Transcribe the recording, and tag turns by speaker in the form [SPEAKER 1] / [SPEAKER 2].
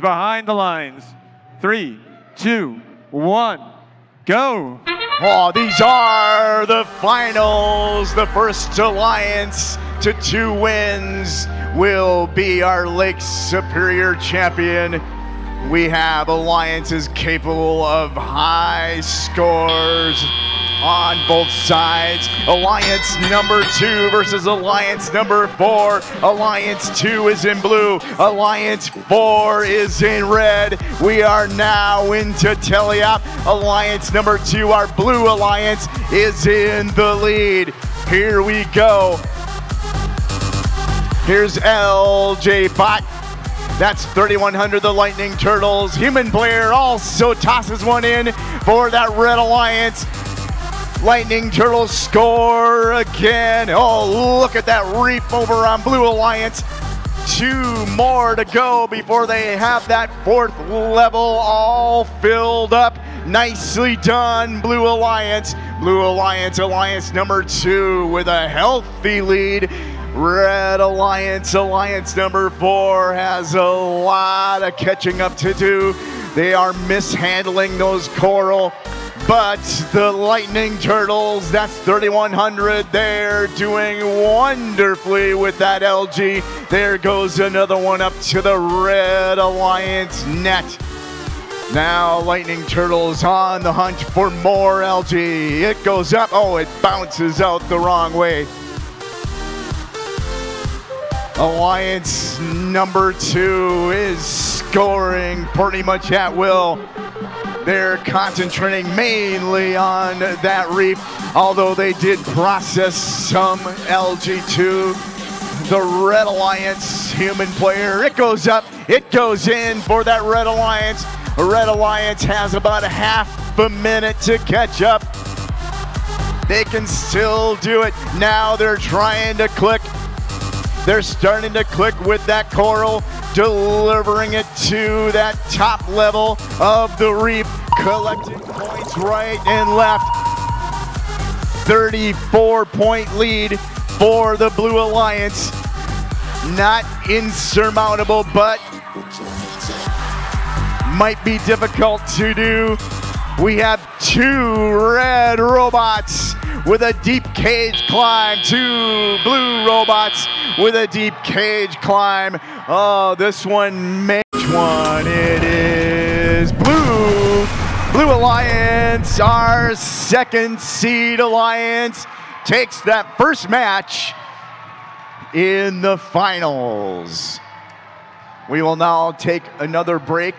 [SPEAKER 1] behind the lines. Three, two, one, go.
[SPEAKER 2] Oh, these are the finals. The first alliance to two wins will be our Lake Superior champion. We have alliances capable of high scores on both sides. Alliance number two versus Alliance number four. Alliance two is in blue. Alliance four is in red. We are now into teleop. Alliance number two, our blue alliance, is in the lead. Here we go. Here's algae Bot. That's 3100, the Lightning Turtles. Human player also tosses one in for that Red Alliance. Lightning Turtles score again. Oh, look at that reef over on Blue Alliance. Two more to go before they have that fourth level all filled up. Nicely done, Blue Alliance. Blue Alliance, Alliance number two with a healthy lead. Red Alliance, Alliance number four has a lot of catching up to do. They are mishandling those coral. But the Lightning Turtles, that's 3,100. They're doing wonderfully with that algae. There goes another one up to the Red Alliance net. Now Lightning Turtles on the hunt for more algae. It goes up. Oh, it bounces out the wrong way. Alliance number two is scoring pretty much at will. They're concentrating mainly on that reef, although they did process some LG2. The Red Alliance human player, it goes up, it goes in for that Red Alliance. Red Alliance has about a half a minute to catch up. They can still do it. Now they're trying to click they're starting to click with that coral, delivering it to that top level of the reef, collecting points right and left. 34 point lead for the Blue Alliance. Not insurmountable, but might be difficult to do. We have two red robots with a deep cage climb, two blue robots with a deep cage climb. Oh, this one, which one? It is blue. Blue Alliance, our second seed alliance, takes that first match in the finals. We will now take another break